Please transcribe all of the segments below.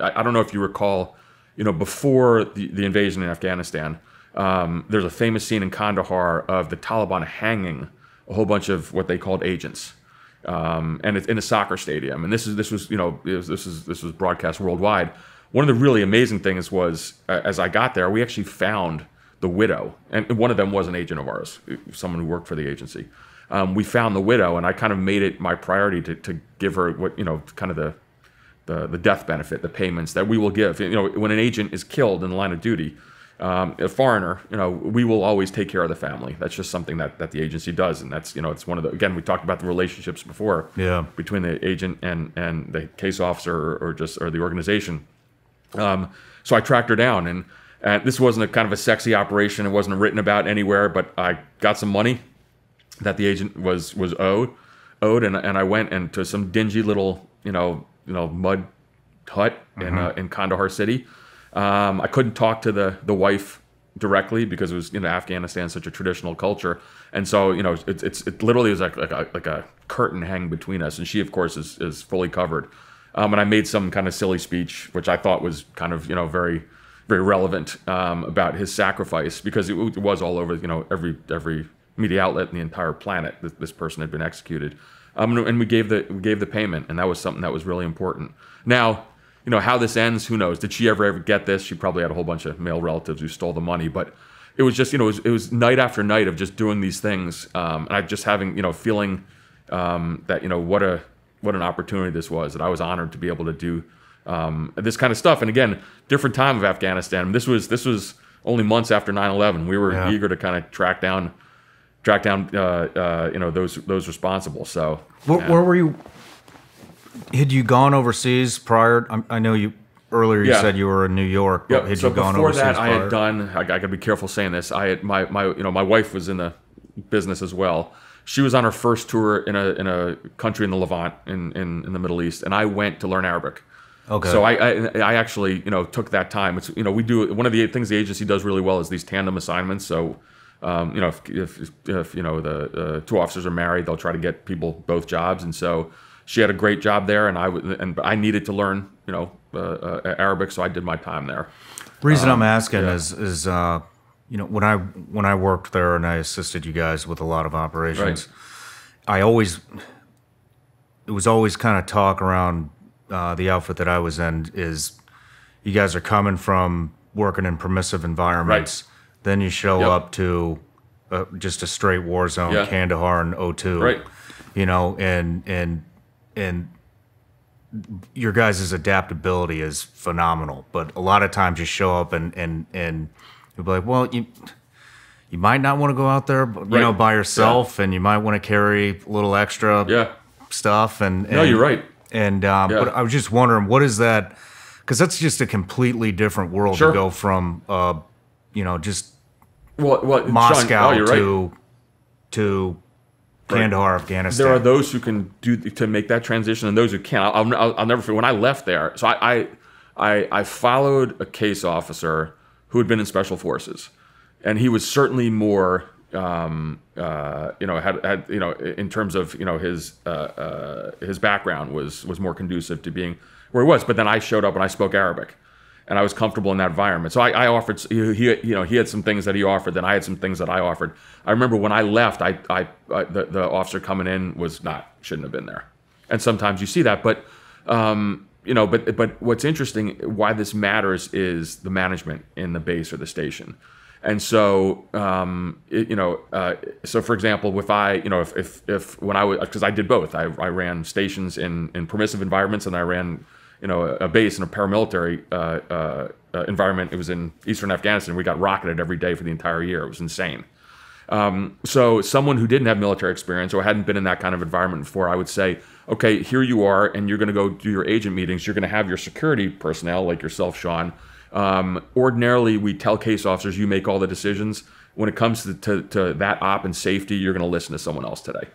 I, I don't know if you recall, you know, before the, the invasion in Afghanistan, um, there's a famous scene in Kandahar of the Taliban hanging a whole bunch of what they called agents. Um, and it's in a soccer stadium. And this is this was you know was, this is this was broadcast worldwide. One of the really amazing things was uh, as I got there, we actually found the widow, and one of them was an agent of ours, someone who worked for the agency. Um, we found the widow, and I kind of made it my priority to, to give her what you know kind of the, the the death benefit, the payments that we will give. You know, when an agent is killed in the line of duty, um, a foreigner, you know, we will always take care of the family. That's just something that, that the agency does, and that's you know, it's one of the again we talked about the relationships before, yeah, between the agent and and the case officer or, or just or the organization. Um, so I tracked her down, and, and this wasn't a kind of a sexy operation. It wasn't written about anywhere, but I got some money that the agent was was owed, owed, and and I went into some dingy little you know you know mud hut mm-hmm. in uh, in Kandahar city um, I couldn't talk to the the wife directly because it was you know Afghanistan such a traditional culture, and so you know it, it's it literally was like like a, like a curtain hang between us, and she of course is is fully covered. Um, and I made some kind of silly speech, which I thought was kind of you know very very relevant um, about his sacrifice because it, it, was all over you know every every media outlet in the entire planet that this person had been executed. Um, and we gave the we gave the payment, and that was something that was really important. Now you know how this ends who knows? Did she ever ever get this? She probably had a whole bunch of male relatives who stole the money but it was just you know it was, it was night after night of just doing these things um, and i just having you know feeling um, that you know what a what an opportunity this was that i was honored to be able to do um, this kind of stuff. And again different time of afghanistan. This was this was only months after 9-11 we were yeah. eager to kind of track down track down uh, uh, you know those those responsible so where, yeah. where were you had you gone overseas prior? I, I know you earlier. You yeah. said you were in New York. But had so you gone before overseas that, prior? I had done. I, I got to be careful saying this. I had my my you know my wife was in the business as well. She was on her first tour in a in a country in the Levant in in, in the Middle East, and I went to learn Arabic. Okay. So I, I, I actually you know took that time. It's you know we do one of the things the agency does really well is these tandem assignments. So um, you know if, if, if you know the uh, two officers are married, they'll try to get people both jobs, and so she had a great job there, and I and I needed to learn, you know, uh, uh, Arabic, so I did my time there. reason um, I'm asking yeah. is is uh, you know when I when I worked there and I assisted you guys with a lot of operations, right. I always it was always kind of talk around uh, the outfit that I was in is you guys are coming from working in permissive environments, right. Then you show yep. up to uh, just a straight war zone, yeah. Kandahar and O2. Right. You know, and and and your guys' adaptability is phenomenal. But a lot of times you show up and and and you'll be like, well, you you might not want to go out there, you right. know, by yourself, yeah. and you might want to carry a little extra yeah. stuff. And, and no, you're right. And um, yeah. but I was just wondering, what is that? Because that's just a completely different world sure. to go from, uh, you know, just well, well Moscow Shawn, oh, to right. to Kandahar, Afghanistan. There are those who can do to make that transition, and those who can't. I'll, I'll, I'll never forget when I left there. So I, I, I followed a case officer who had been in special forces, and he was certainly more, um, uh, you know, had, had you know, in terms of you know his uh, uh, his background was was more conducive to being where he was. But then I showed up and I spoke Arabic and I was comfortable in that environment. So I, I, offered, he, you know, he had some things that he offered, then I had some things that I offered. I remember when I left, I, I, I the, the, officer coming in was not, shouldn't have been there. And sometimes you see that, but, um, you know, but, but what's interesting, why this matters is the management in the base or the station. And so, um, it, you know, uh, so for example, if I, you know, if, if, if when I was, because I did both, I, I ran stations in, in permissive environments and I ran you know, a, base in a paramilitary uh, uh, uh, environment. It was in eastern Afghanistan. We got rocketed every day for the entire year. It was insane. Um, so someone who didn't have military experience or hadn't been in that kind of environment before, I would say, okay, here you are, and you're going to go do your agent meetings. You're going to have your security personnel, like yourself, Shawn. Um, ordinarily, we tell case officers, you make all the decisions. When it comes to, to, to that op and safety, you're going to listen to someone else today.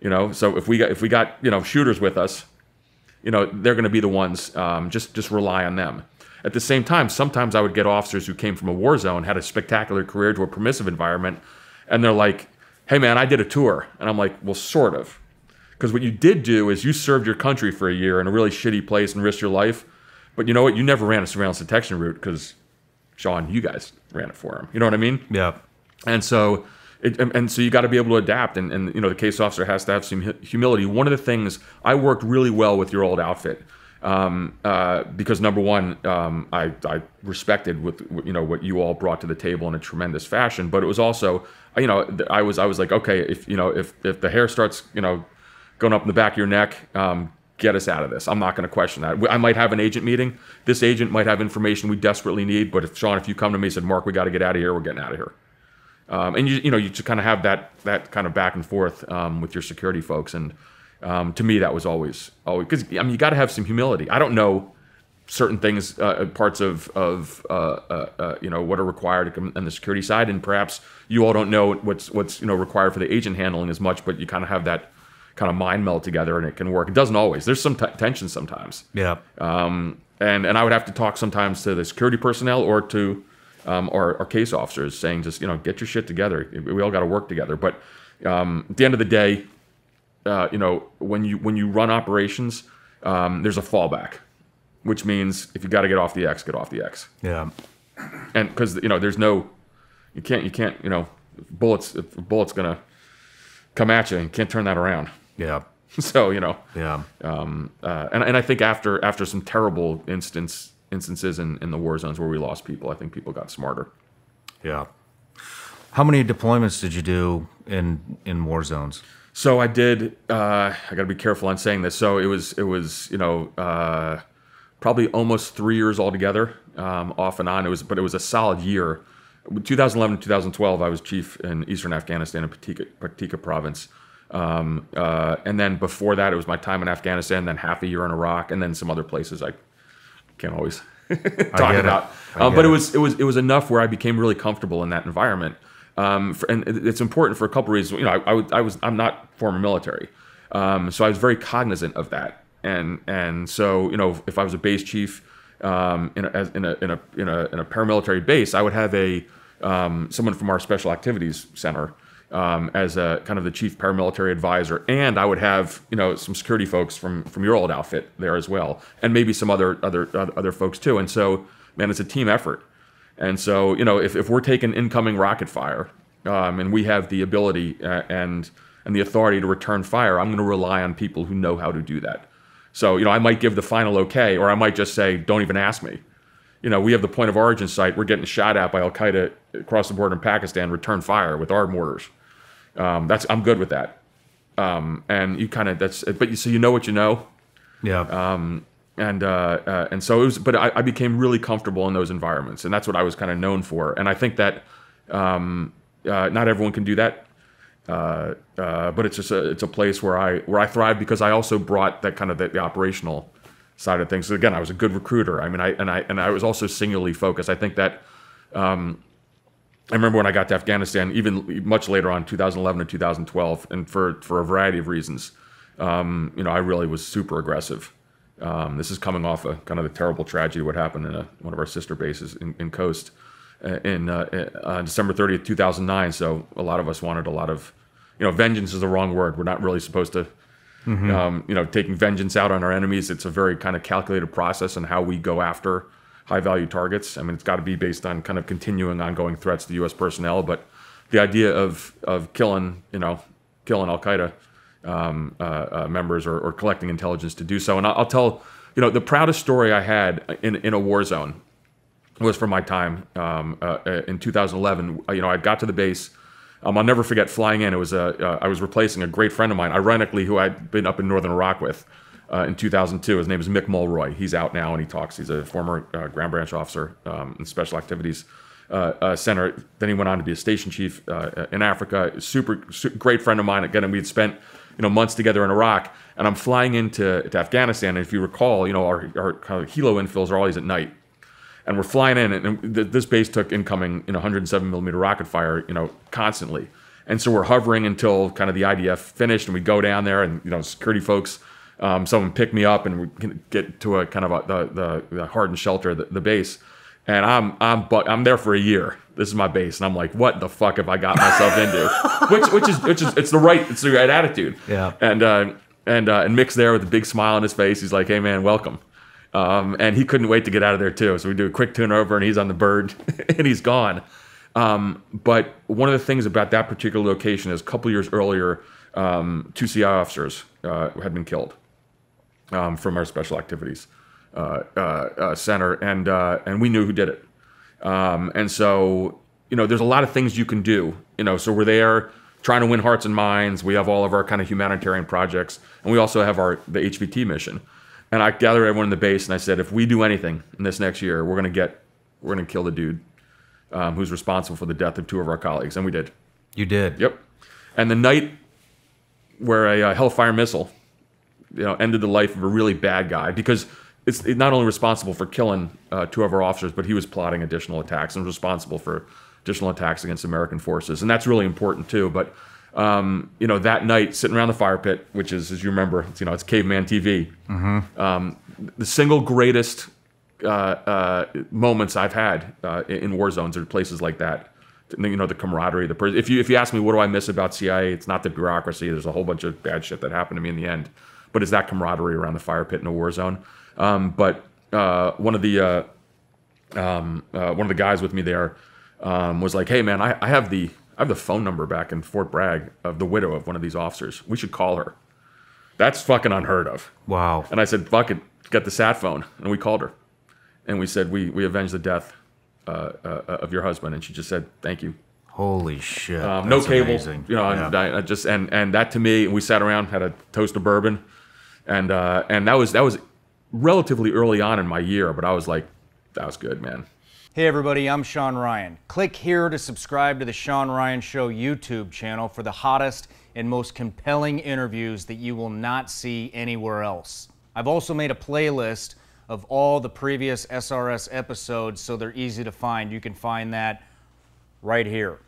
You know, so if we got if we got you know shooters with us, you know, they're going to be the ones. Um, just just rely on them. At the same time, sometimes I would get officers who came from a war zone, had a spectacular career to a permissive environment, and they're like, "Hey, man, I did a tour," and I'm like, "Well, sort of." Because what you did do is you served your country for a year in a really shitty place and risked your life. But you know what? You never ran a surveillance detection route because Shawn, you guys ran it for him. You know what I mean? Yeah. And so, it, and, and so you got to be able to adapt, and, and you know the case officer has to have some humility. One of the things I worked really well with your old outfit um, uh, because number one, um, I, I respected with you know what you all brought to the table in a tremendous fashion, but it was also you know I was I was like okay if you know if if the hair starts you know going up in the back of your neck. Um, get us out of this. I'm not going to question that. I might have an agent meeting. This agent might have information we desperately need. But if Shawn, if you come to me and said, Marc, we got to get out of here, we're getting out of here. Um, and you, you know, you just kind of have that that kind of back and forth um, with your security folks. And um, to me, that was always always because I mean, you got to have some humility. I don't know certain things, uh, parts of of uh, uh, uh you know what are required on the security side, and perhaps you all don't know what's what's you know required for the agent handling as much. But you kind of have that kind of mind meld together and it can work. It doesn't always. There's some t- tension sometimes. Yeah. Um, and and I would have to talk sometimes to the security personnel or to um, our, our case officers, saying just you know get your shit together. We all got to work together. But um, at the end of the day, uh, you know when you when you run operations, um, there's a fallback, which means if you got to get off the X, get off the X. Yeah. And because you know there's no, you can't you can't you know bullets bullets gonna come at you and can't turn that around. Yeah. So you know. Yeah. Um, uh, and and I think after after some terrible instance instances in, in the war zones where we lost people, I think people got smarter. Yeah. How many deployments did you do in in war zones? So I did. Uh, I got to be careful on saying this. So it was it was you know uh, probably almost three years altogether, um, off and on. It was but it was a solid year. 2011 2012, I was chief in eastern Afghanistan in Paktika, Paktika province. Um, uh, and then before that, it was my time in Afghanistan, then half a year in Iraq, and then some other places I can't always talk about. Um, but it. it was it was it was enough where I became really comfortable in that environment. Um, for, and it's important for a couple reasons. You know, I, I, I was I'm not former military, um, so I was very cognizant of that. And and so you know, if I was a base chief um, in, a, in, a, in, a, in, a, in a paramilitary base, I would have a um, someone from our special activities center um, as a kind of the chief paramilitary advisor, and I would have you know some security folks from from your old outfit there as well, and maybe some other other other folks too. And so, man, it's a team effort. And so, you know, if, if we're taking incoming rocket fire, um, and we have the ability uh, and and the authority to return fire, I'm going to rely on people who know how to do that. So, you know, I might give the final okay, or I might just say, don't even ask me. You know, we have the point of origin site. We're getting shot at by Al Qaeda across the border in Pakistan. Return fire with our mortars. Um, that's I'm good with that. Um, and you kind of that's but you so you know what you know. Yeah. Um, and uh, uh, and so it was, but I, I, became really comfortable in those environments, and that's what I was kind of known for. And I think that um, uh, not everyone can do that. Uh, uh, but it's just a, it's a place where I where I thrive because I also brought that kind of the, the, operational side of things. So again, I was a good recruiter. I mean, I and I and I was also singularly focused. I think that um, I remember when I got to Afghanistan, even much later on, 2011 and 2012, and for for a variety of reasons, um, you know, I really was super aggressive. Um, this is coming off a kind of the terrible tragedy what happened in a, one of our sister bases in, in Khost in uh, uh, December 30th, 2009. So a lot of us wanted a lot of, you know, vengeance is the wrong word. We're not really supposed to, mm-hmm. um, you know, taking vengeance out on our enemies. It's a very kind of calculated process on how we go after high value targets. I mean, it's got to be based on kind of continuing ongoing threats to U.S. personnel. But the idea of of killing, you know, killing Al Qaeda um, uh, uh, members or, or, collecting intelligence to do so. And I'll, tell, you know, the proudest story I had in in a war zone was from my time um, uh, uh in 2011. Uh, you know, I got to the base. Um, I'll never forget flying in. It was a, uh, I was replacing a great friend of mine, ironically, who I'd been up in northern Iraq with uh, in 2002. His name is Mick Mulroy. He's out now and he talks. He's a former uh, Ground Branch officer um, in Special Activities Center. Then he went on to be a station chief in Africa. Super, super, great friend of mine. Again, we had spent you know months together in Iraq, and I'm flying into to Afghanistan. And if you recall, you know our, our kind of helo infills are always at night and we're flying in, and, this base took incoming, know, 107 millimeter rocket fire, you know, constantly. And so we're hovering until kind of the IDF finished, and we go down there, and you know, security folks, um, someone pick me up, and we get to a kind of a, the, the, the hardened shelter, the, the base, and I'm I'm but I'm there for a year. This is my base, and I'm like, what the fuck have I got myself into? which which is which is it's the right it's the right attitude. Yeah. And uh, and uh, and Mick's there with a big smile on his face. He's like, hey man, welcome Um, and he couldn't wait to get out of there too. So we do a quick tune over, and he's on the bird, and he's gone. Um, but one of the things about that particular location is a couple years earlier, um, two CI officers uh, had been killed um, from our special activities uh, uh, uh center, and uh, and we knew who did it. Um, and so you know, there's a lot of things you can do. You know, so we're there trying to win hearts and minds. We have all of our kind of humanitarian projects, and we also have our the HVT mission. And I gathered everyone in the base, and I said, if we do anything in this next year, we're gonna get, we're gonna kill the dude um, who's responsible for the death of two of our colleagues, and we did. You did. Yep. And the night where a, a uh, Hellfire missile, you know, ended the life of a really bad guy because it's not only responsible for killing uh, two of our officers, but he was plotting additional attacks and was responsible for additional attacks against American forces, and that's really important too. But um, you know, that night sitting around the fire pit, which is, as you remember, it's, you know, it's caveman TV. Mm-hmm. Um, the single greatest uh, uh, moments I've had uh, in war zones or places like that. You know, the camaraderie. The if you if you ask me what do I miss about CIA, it's not the bureaucracy. There's a whole bunch of bad shit that happened to me in the end, but it's that camaraderie around the fire pit in a war zone. Um, but uh, one of the uh, um, uh, one of the guys with me there um, was like, "Hey, man, I, I have the I have the phone number back in Fort Bragg of the widow of one of these officers. We should call her." That's fucking unheard of. Wow. And I said, "Fuck it, get the sat phone," and we called her, and we said, "We we avenged the death uh, uh, of your husband," and she just said, "Thank you." Holy shit! Um, no cable, amazing. you know. Yeah. And I, I just and and that to me, and we sat around, had a toast of bourbon, and uh, and that was that was relatively early on in my year, but I was like, that was good, man. Hey everybody, I'm Shawn Ryan. Click here to subscribe to the Shawn Ryan Show YouTube channel for the hottest and most compelling interviews that you will not see anywhere else. I've also made a playlist of all the previous SRS episodes so they're easy to find. You can find that right here.